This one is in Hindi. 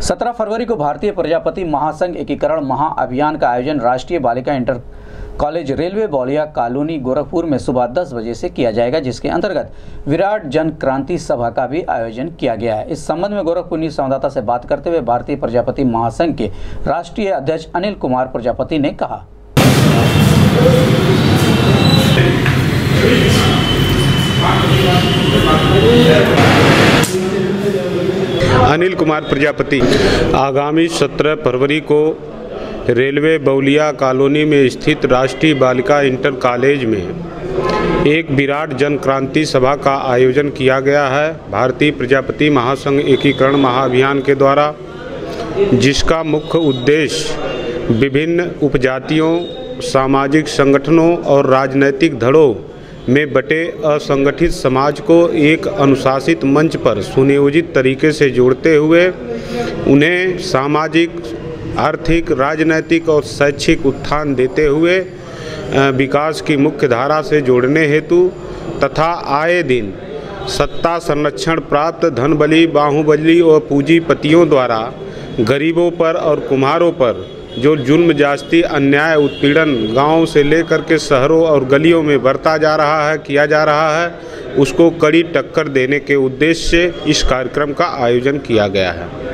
सत्रह फरवरी को भारतीय प्रजापति महासंघ एकीकरण महाअभियान का आयोजन राष्ट्रीय बालिका inter college railway Bauliya colony Gorakhpur में सुबह 10 बजे से किया जाएगा, जिसके अंतर्गत विराट जन क्रांति सभा का भी आयोजन किया गया है। इस संबंध में गोरखपुर न्यूज़ संवाददाता से बात करते हुए भारतीय प्रजापति महासंघ के राष्ट्रीय अध्यक्ष अनिल कुमार प्रजापति ने कहा। अनिल कुमार प्रजापति। आगामी 17 फरवरी को रेलवे बौलिया कॉलोनी में स्थित राष्ट्रीय बालिका इंटर कॉलेज में एक विराट जन क्रांति सभा का आयोजन किया गया है। भारतीय प्रजापति महासंघ एकीकरण महाअभियान के द्वारा, जिसका मुख्य उद्देश्य विभिन्न उपजातियों, सामाजिक संगठनों और राजनैतिक धड़ों में बटे असंगठित समाज को एक अनुशासित मंच पर सुनियोजित तरीके से जोड़ते हुए उन्हें सामाजिक, आर्थिक, राजनैतिक और शैक्षिक उत्थान देते हुए विकास की मुख्य धारा से जोड़ने हेतु तथा आए दिन सत्ता संरक्षण प्राप्त धनबली, बाहुबली और पूंजीपतियों द्वारा गरीबों पर और कुम्हारों पर जो जुल्म, जास्ती, अन्याय, उत्पीड़न गाँव से लेकर के शहरों और गलियों में बरता जा रहा है, किया जा रहा है, उसको कड़ी टक्कर देने के उद्देश्य से इस कार्यक्रम का आयोजन किया गया है।